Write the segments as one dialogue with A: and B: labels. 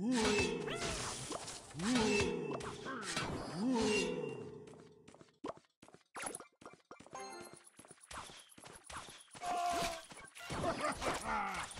A: Ooh. Ha ha!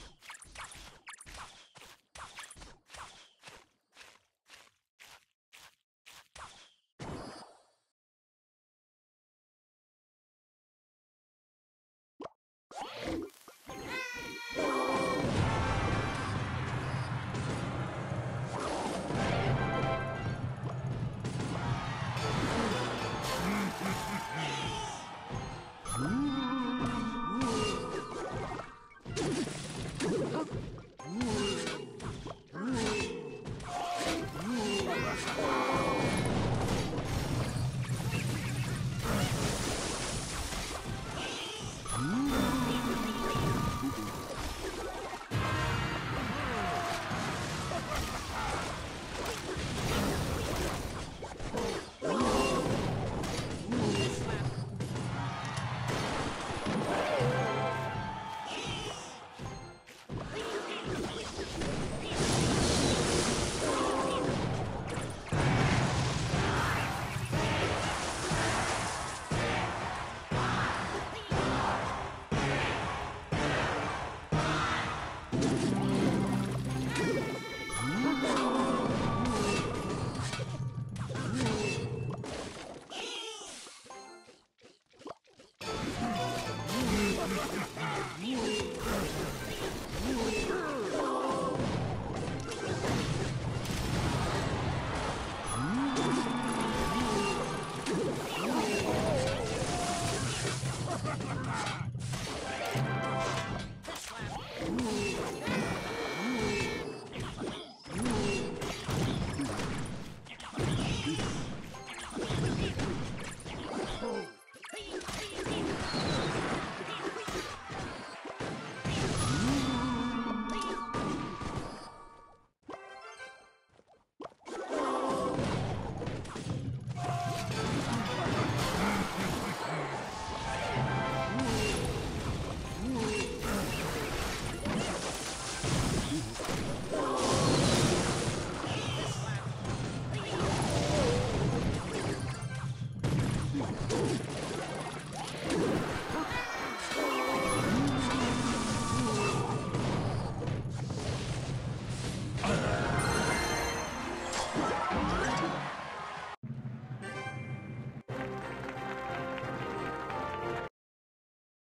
A: 見事